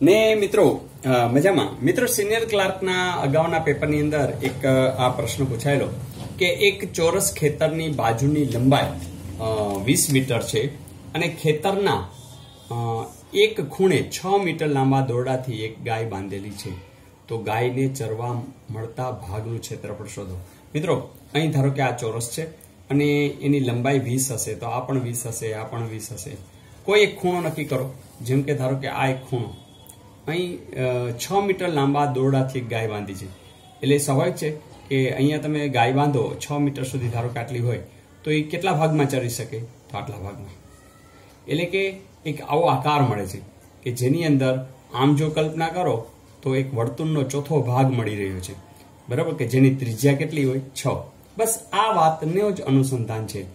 ને મિત્રો મજામાં? મિત્રો સિનિયર ક્લાર્કના અગાઉના પેપરની અંદર એક આ પ્રશ્ન પૂછાયેલો કે એક ચોરસ ખેતરની બાજુની લંબાઈ વીસ મીટર છે અને ખેતરના એક ખૂણે છ મીટર લાંબા દોરડાથી એક ગાય બાંધેલી છે. તો ગાયને ચરવા મળતા ભાગનું ક્ષેત્રફળ શોધો. મિત્રો, અહીં ધારો કે આ ચોરસ છે અને એની લંબાઈ વીસ હશે, તો આ પણ વીસ હશે, આ પણ વીસ હશે. કોઈ એક ખૂણો નક્કી કરો. જેમ કે ધારો કે આ એક ખૂણો. અહીં છ મીટર લાંબા દોરડાથી ગાય બાંધી છે. એટલે સ્વાભાવિક છે કે અહીંયા તમે ગાય બાંધો, છ મીટર સુધી ધારો કે આટલી હોય, તો એ કેટલા ભાગમાં ચરી શકે? તો આટલા ભાગમાં. એટલે કે એક આવો આકાર મળે છે કે જેની અંદર આમ જો કલ્પના કરો, તો એક વર્તુળનો ચોથો ભાગ મળી રહ્યો છે. બરાબર? કે જેની ત્રિજ્યા કેટલી હોય? છ. બસ આ વાતનો જ અનુસંધાન છે.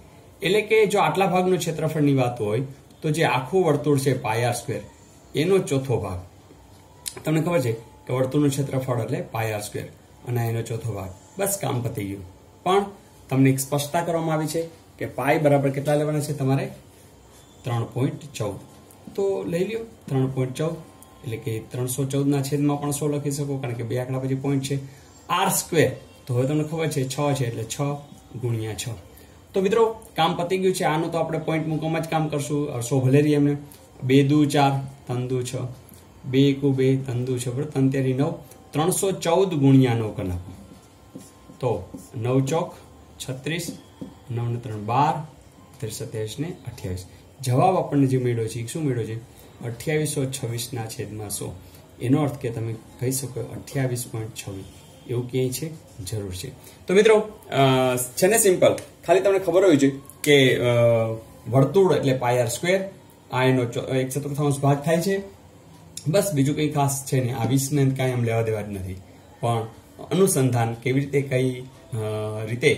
એટલે કે જો આટલા ભાગનું ક્ષેત્રફળની વાત હોય, તો જે આખું વર્તુળ છે પાયા સ્ક્વેર, એનો ચોથો ભાગ. તમને ખબર છે કે વર્તુળનું ક્ષેત્રફળ એટલે પાયાર સ્ક્વેર અને એનો ચોથો ભાગ. બસ કામ પતી ગયું. પણ તમને એક સ્પષ્ટતા કરવામાં આવી છે કે પાય બરાબર કેટલા લેવાના છે તમારે? ત્રણ પોઈન્ટ ચૌદ. તો લઈ લ્યો, ત્રણ પોઈન્ટ ચૌદ. એટલે કે ત્રણસો ચૌદના છેદમાં પણ સો લખી શકો, કારણ કે બે આંકડા પછી પોઈન્ટ છે. આર સ્ક્વેર તો હવે તમને ખબર છે છ છે એટલે છ ગુણ્યા છ. તો મિત્રો, કામ પતી ગયું છે. આનું તો આપણે પોઈન્ટ મૂકવામાં જ કામ કરશું. સો ભલે રહી એમને. બે દુ ચાર, તન દુ છ. બે એકુ બે ધંધુ છે. પણ તંતેરી નવ, ત્રણસો ચૌદ ગુણ્યા નવ કલાક. તો નવ ચોક, છત્રીસ, નવ ને ત્રણ બાર સત્યાવીસ ને અઠ્યાવીસ. જવાબ આપણને જે મેળ્યો છે શું મેળ્યો છે? અઠ્યાવીસો છવ્વીસના છેદમાં સો. એનો અર્થ કે તમે કહી શકો અઠ્યાવીસ પોઈન્ટ છવ્વીસ. એવું ક્યાંય છે? જરૂર છે. તો મિત્રો છે ને સિમ્પલ. ખાલી તમને ખબર હોય છે કે વર્તુળ એટલે પાયર સ્ક્વેર, આ એનો એક ચતુર્થાંશ ભાગ થાય છે. બસ બીજું કંઈ ખાસ છે ને આ વીસને કાંઈ આમ લેવા દેવા જ નથી. પણ અનુસંધાન કેવી રીતે કઈ રીતે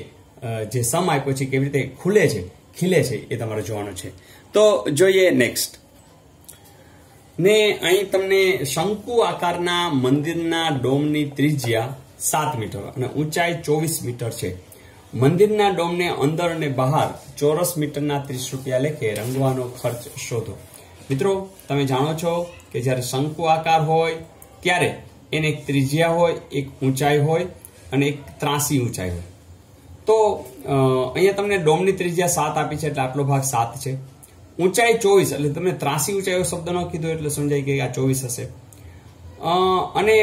જે સમ આપ્યો છે, કેવી રીતે ખુલે છે, ખીલે છે, એ તમારે જોવાનું છે. તો જોઈએ નેક્સ્ટ ને અહીં તમને શંકુ આકારના મંદિરના ડોમની ત્રિજ્યા સાત મીટર અને ઊંચાઈ ચોવીસ મીટર છે. મંદિરના ડોમને અંદર અને બહાર ચોરસ મીટરના ત્રીસ રૂપિયા લેખે રંગવાનો ખર્ચ શોધો. મિત્રો, તમે જાણો છો કે જ્યારે શંકુ આકાર હોય, ત્યારે એને એક ત્રિજ્યા હોય, એક ઊંચાઈ હોય અને એક ત્રાસી ઊંચાઈ હોય. તો અહીંયા તમને ડોમની ત્રિજ્યા સાત આપી છે, એટલે આટલો ભાગ સાત છે. ઊંચાઈ ચોવીસ, એટલે તમને ત્રાસી ઊંચાઈ શબ્દ ન કીધો એટલે સમજાય કે આ ચોવીસ હશે. અને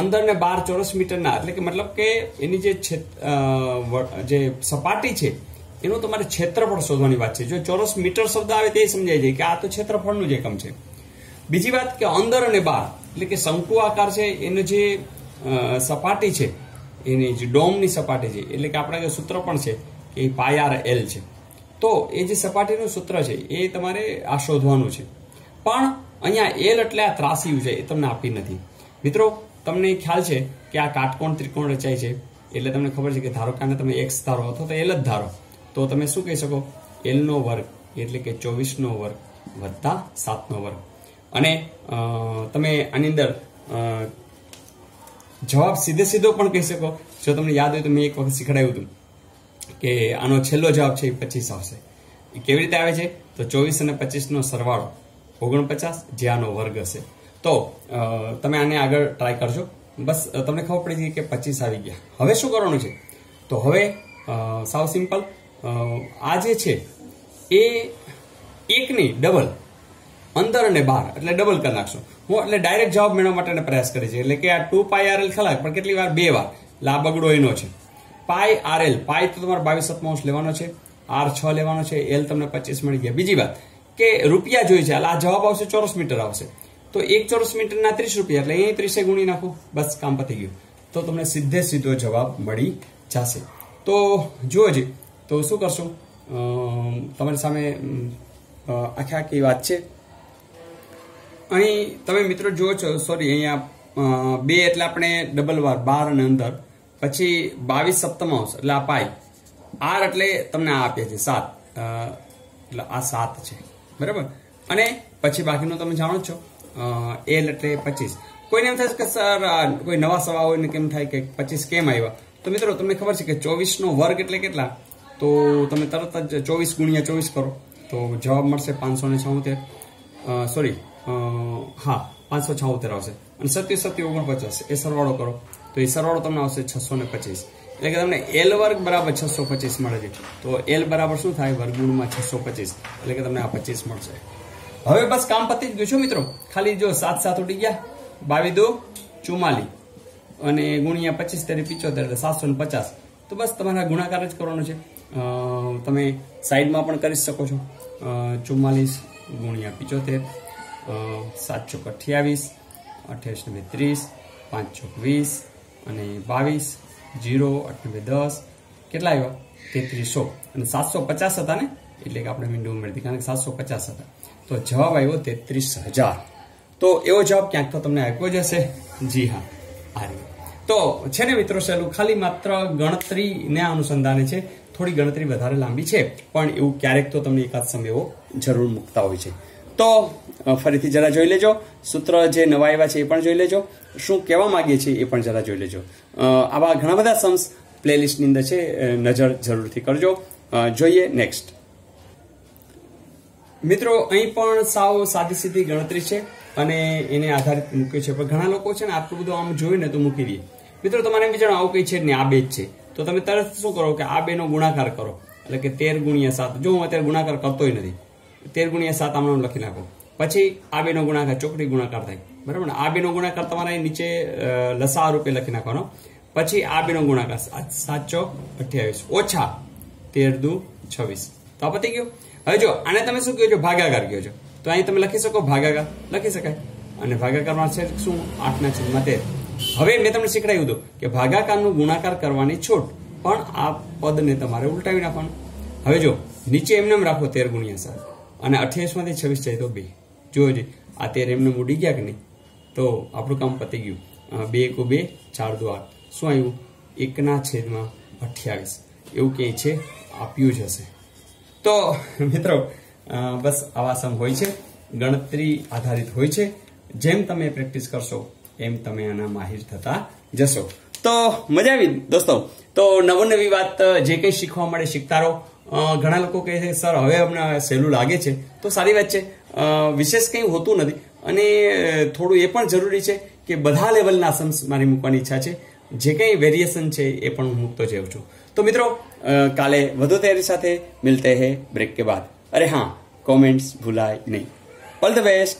અંદર ને બાર ચોરસ મીટરના, એટલે કે મતલબ કે એની જે જે સપાટી છે એનું તમારે ક્ષેત્રફળ શોધવાની વાત છે. જો ચોરસ મીટર શબ્દ આવે તે સમજાય જાય કે આ તો ક્ષેત્રફળનું જ એકમ છે. બીજી વાત કે અંદર અને બહાર, એટલે કે શંકુ આકાર છે, એનો જે સપાટી છે, એની જે ડોમની સપાટી છે, એટલે કે આપણા સૂત્ર પણ છે કે પાયાર એલ છે. તો એ જે સપાટીનું સૂત્ર છે, એ તમારે આ શોધવાનું છે. પણ અહીંયા એલ એટલે આ ત્રાસી છે, એ તમને આપી નથી. મિત્રો, તમને ખ્યાલ છે કે આ કાટકોણ ત્રિકોણ રચાય છે? એટલે તમને ખબર છે કે ધારો કે તમે એક્સ ધારો, અથવા તો એલ જ ધારો. તો તમે શું કહી શકો? એલ નો વર્ગ એટલે કે ચોવીસ નો વર્ગ વત્તા સાત નો વર્ગ. અને તમે આની અંદર જવાબ સીધે સીધો પણ કહી શકો. જો તમને યાદ હોય તો મેં એક વખત શીખડાયું હતું કે આનો છેલ્લો જવાબ છે એ પચીસ આવશે. એ કેવી રીતે આવે છે? તો ચોવીસ અને પચીસનો સરવાળો ઓગણપચાસ, જે આનો વર્ગ હશે. તો તમે આને આગળ ટ્રાય કરજો. બસ તમને ખબર પડી ગઈ કે પચીસ આવી ગયા. હવે શું કરવાનું છે? તો હવે સાવ સિમ્પલ આ જે છે, એ એકની ડબલ અંદર અને બહાર, એટલે ડબલ કરી નાખશો. હું એટલે ડાયરેક્ટ જવાબ મેળવવા માટેનો પ્રયાસ કરી છે એટલે કે આ ટુ પાય આર એલ ખલાક પણ કેટલી વાર? બે વાર. એટલે બગડો એનો છે. પાય આર એલ પાય તો તમારે બાવીસ સત્તાવંશ લેવાનો છે. આર છ લેવાનો છે. એલ તમને પચીસ મળી ગયા. બીજી વાત, કે રૂપિયા જોઈએ છે. એટલે આ જવાબ આવશે ચોરસ મીટર આવશે. તો એક ચોરસ મીટરના ત્રીસ રૂપિયા, એટલે અહીં ત્રીસે ગુણી નાખો. બસ, કામ પતી ગયું. તો તમને સીધે સીધો જવાબ મળી જશે. તો જુઓ જી તો શું કરશો? તમારી સામે આખે આખી વાત છે. અહીં તમે મિત્રો જુઓ છો સોરી અહીંયા બે એટલે આપણે ડબલ વાર, બાર અને અંદર. પછી બાવીસ સપ્તમાંશ એટલે આ પાય આર એટલે તમને આ આપીએ છે સાત. એટલે આ સાત છે, બરાબર? અને પછી બાકીનું તમે જાણો છો એલ એટલે પચીસ. કોઈને એમ થાય કે, સર કોઈ નવા સવા હોય ને કેમ થાય કે પચીસ કેમ આવ્યા? તો મિત્રો, તમને ખબર છે કે ચોવીસ નો વર્ગ એટલે કેટલા? તો તમે તરત જ ચોવીસ ગુણ્યા ચોવીસ કરો. તો જવાબ મળશે પાંચસો ને છોતેર. સોરી હા, પાંચસો છાઉતેર આવશે. અને સત્ય સત્ય ઓગણપચાસ, એ સરવાળો કરો. તો એ સરવાળો તમને આવશે છસો ને પચીસ. એટલે કે તમને એલ વર્ગ બરાબર છસો પચીસ મળે છે. તો એલ બરાબર શું થાય? વર્ગુણમાં છસો પચીસ. એટલે કે તમને આ પચીસ મળશે. હવે બસ કામ પતી જ ગયું છું મિત્રો. ખાલી જો સાત સાત ઉડી ગયા. બાવી દો ચુમ્માલી. અને ગુણ્યા પચીસ તેરી પિચોતેર, એટલે સાતસો ને પચાસ. તો બસ તમારા ગુણાકાર જ કરવાનો છે. તમે સાઈડમાં પણ કરી શકો છો. ચુમ્માલીસ ગુણ્યા પિચોતેર સાત ચોક અઠ્યાવીસ અઠ્યાવીસ નવે ત્રીસ પાંચ ચોક વીસ અને બાવીસ, જીરો અઠ્યાવે દસ. કેટલા આવ્યા? તેત્રીસો. અને સાતસો પચાસ હતા ને? એટલે કે આપણે વિન્ડો ઉમેરતી, કારણ કે સાતસો પચાસ હતા. તો જવાબ આવ્યો તેત્રીસ હજાર. તો એવો જવાબ ક્યાંક તો તમને આપ્યો જ હશે. જી હા, આ. તો છે ને મિત્રો, સહેલું, ખાલી માત્ર ગણતરીને અનુસંધાને છે. થોડી ગણતરી વધારે લાંબી છે, પણ એવું ક્યારેક તો તમને એકાદ સમય એવો જરૂર મૂકતા હોય છે. તો ફરીથી જરા જોઈ લેજો. સૂત્ર જે નવા આવ્યા છે એ પણ જોઈ લેજો. શું કહેવા માંગીએ છીએ એ પણ જરા જોઈ લેજો. આવા ઘણા બધા સમ્સ પ્લેલિસ્ટની અંદર છે નજર જરૂરથી કરજો. જોઈએ નેક્સ્ટ. મિત્રો, અહીં પણ સાવ સાદી સીધી ગણતરી છે અને એને આધારિત મૂક્યું છે. પણ ઘણા લોકો છે ને આટલું બધું આમ જોયું ને તો મૂકી દઈએ મિત્રો, તમારે એમ વિચારો આવું કઈ છે ને આ બે જ છે. તો તમે તરત શું કરો કે આ બેનો ગુણાકાર કરો. એટલે કે તેર ગુણ્યા સાત. જો હું અત્યારે ગુણાકાર કરતોય નથી, તેર ગુણ્યા સાત આમનો લખી નાખો. પછી આ બેનો ગુણાકાર, ચોકડી ગુણાકાર થાય. બરાબર ને? આ બેનો ગુણાકાર તમારે નીચે લસા રૂપે લખી નાખવાનો. પછી આ બેનો ગુણાકાર સાત- સાત, ચોક, અઠ્યાવીસ. ઓછા તેર, દુ, છવ્વીસ. તો આ પતી ગયું? હવે જો, આને તમે શું કહો છો? ભાગાકાર કહો છો. તો અહીં તમે લખી શકો ભાગાકાર. લખી શકાય. અને ભાગાકારમાં છે શું? આઠના છેદમાં તેર. હવે મેં તમને શીખડાવી હતું કે ભાગાકારનું ગુણાકાર કરવાની છૂટ પણ આ પદને તમારે ઉલટાવી નાખવાનું. હવે જો, નીચે એમને એમ રાખો તેર ગુણ્યા સાત. અને અઠ્યાવીસમાંથી છવ્વીસ જાય તો બે. જોજો આ તેર એમને ઉડી ગયા કે નહીં? તો આપણું કામ પતી ગયું. બે એકો બે, ચાર દો આઠ. શું આવ્યું? એકના છેદમાં અઠ્યાવીસ. એવું ક્યાંય છે, આપ્યું જ હશે. તો, મિત્રો બસ આવા સમ હોય છે. ગણતરી આધારિત હોય છે. જેમ તમે પ્રેક્ટિસ કરશો એમ તમે આના માહિર થતા જશો. તો મજા આવી દોસ્તો. તો નવનવી વાત જે કંઈ શીખવા મળે શીખતા રહો ઘણા લોકો કહે છે, સર, હવે અમને સહેલું લાગે છે. તો સારી વાત છે. વિશેષ કંઈ હોતું નથી. અને થોડું એ પણ જરૂરી છે કે બધા લેવલના સમ્સ મારી મૂકવાની ઈચ્છા છે. જે કંઈ વેરિએશન છે એ પણ હું મૂકતો જ છું. તો મિત્રો કાલે વધુ તૈયારી સાથે મિલતે હે બ્રેક કે બાદ. અરે હા કોમેન્ટ્સ ભૂલાય નહીં. All the best